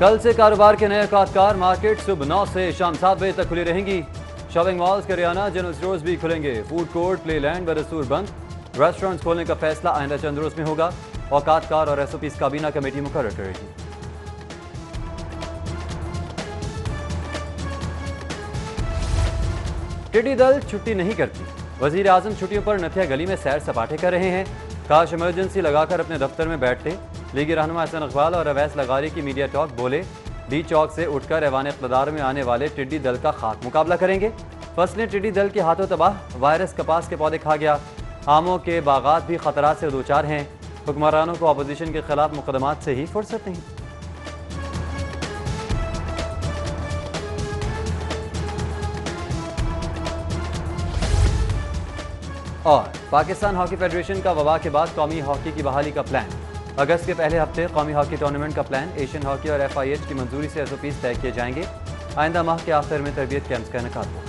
कल से कारोबार के नए कारोबार मार्केट सुबह नौ से शाम सात बजे तक खुली रहेंगी। शॉपिंग मॉल्स, करियाना, जनरल स्टोर्स भी खुलेंगे। फ़ूड कोर्ट प्ले लैंड बरसूर बंद। रेस्टोरेंट्स खोलने का फैसला आइंदा चंद रोज में होगा। औकातकार और एसओपी काबीना कमेटी मुकर करेगी। टिड्डी दल छुट्टी नहीं करती। वज़ीर आज़म छुट्टियों पर नथिया गली में सैर सपाटे कर रहे हैं। काश इमरजेंसी लगाकर अपने दफ्तर में बैठते। लीगी रहनुमा हसन अकबाल और अवैस लगारी की मीडिया टॉक बोले, डी चौक से उठकर ऐवान इकतदार में आने वाले टिड्डी दल का खाक मुकाबला करेंगे। फ़सलें टिड्डी दल के हाथों तबाह, वायरस कपास के पौधे खा गया। आमों के बागात भी खतरा से दो चार हैं। हुक्मरानों को अपोजिशन के खिलाफ मुकदमा से ही फुर्सत नहीं। और पाकिस्तान हॉकी फेडरेशन का वबा के बाद कौमी हॉकी की बहाली का प्लान। अगस्त के पहले हफ़्ते कौमी हॉकी टूर्नामेंट का प्लान एशियन हॉकी और एफ़ आई एच की मंजूरी से एस ओ पीज तय किए जाएँगे। आइंदा माह के आखिर में तरबियत कैंप्स का इनका होगा